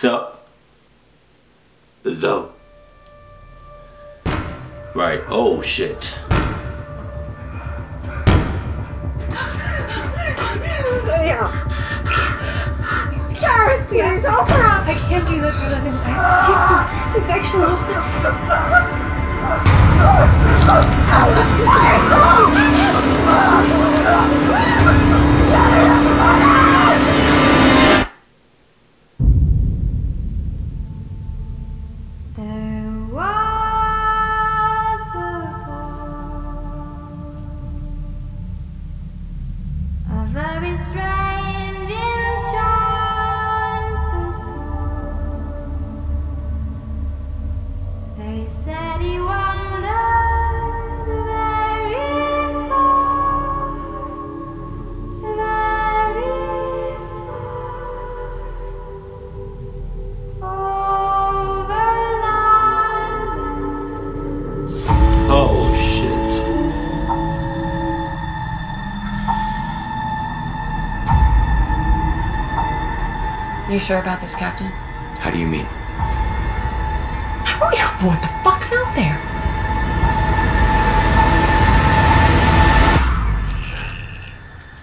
So, though. Right, oh shit. Yeah. Cyrus Peters, open up! I can't do this without him. It's actually. Sure about this, Captain? How do you mean? I don't know what the fuck's out there.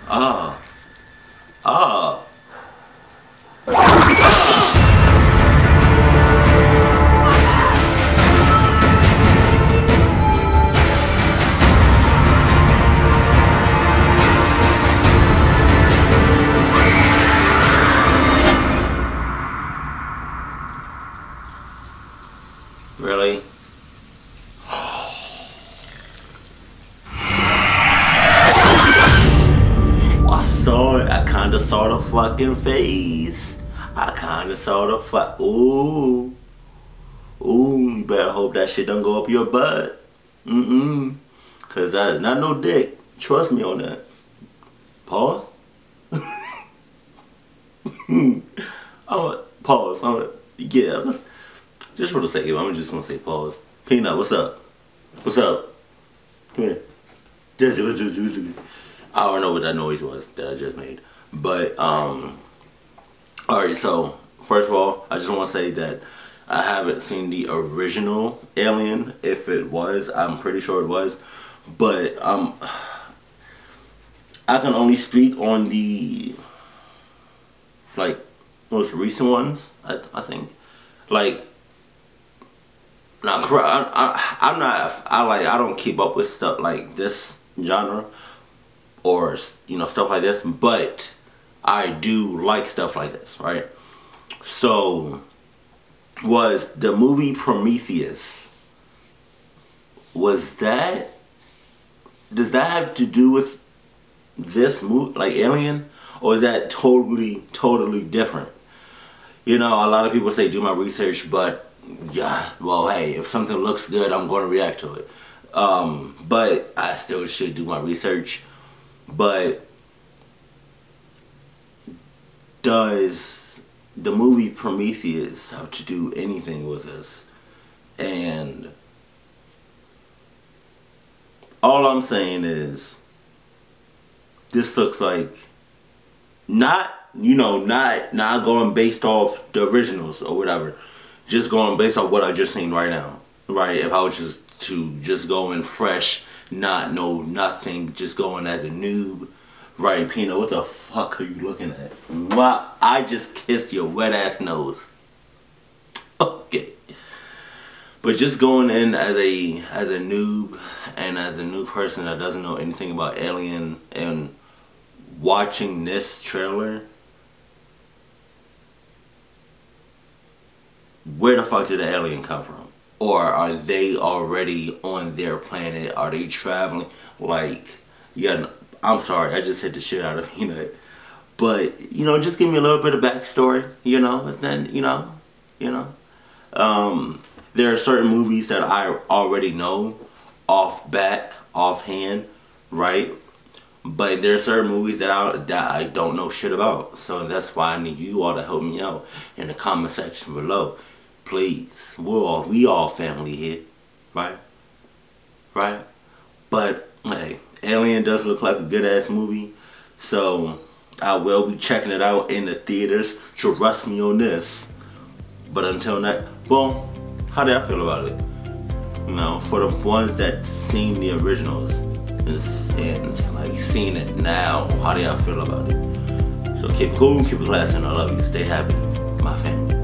Ah. Ah. Really? I saw it. I kinda saw the fucking face. I kinda saw the fuck. Ooh. Ooh, you better hope that shit don't go up your butt. Mm-mm. Cause that is not no dick. Trust me on that. Pause. oh, pause. I'm, yeah, let's, just for the sake of it, I'm just gonna say pause. Peanut, what's up? What's up? Come here. I don't know what that noise was that I just made. But um alright, so first of all, I just wanna say that I haven't seen the original Alien. If it was, I'm pretty sure it was. But um I can only speak on the like most recent ones, I, I think. Like not cra- I, I'm not I like I don't keep up with stuff like this genre or you know stuff like this but I do like stuff like this right? So was the movie Prometheus was that does that have to do with this movie like Alien or is that totally totally different? You know a lot of people say do my research but yeah well hey if something looks good I'm going to react to it. Um, but I still should do my research. But does the movie Prometheus have to do anything with this? And all I'm saying is this looks like not you know not not going based off the originals or whatever just going based off what i just seen right now right? If i was just to just go in fresh not know nothing just going as a noob right? Pino what the fuck are you looking at? Mwah, i just kissed your wet ass nose. Okay. But just going in as a as a noob and as a new person that doesn't know anything about alien and watching this trailer where the fuck did the alien come from? Or are they already on their planet? Are they traveling? Like yeah i'm sorry i just hit the shit out of peanut. But you know just give me a little bit of backstory you know? It's then you know you know? Um there are certain movies that i already know off back offhand right? But there are certain movies that I, that I don't know shit about. So that's why I need you all to help me out in the comment section below. Please. We're all, we all family here. Right? Right? But, hey, Alien does look like a good ass movie. So, I will be checking it out in the theaters. Trust me on this. But until that, boom. how do y'all feel about it? You know, for the ones that seen the originals and, and like seeing it now, how do y'all feel about it? So keep cool, keep classy, and I love you. Stay happy, my family.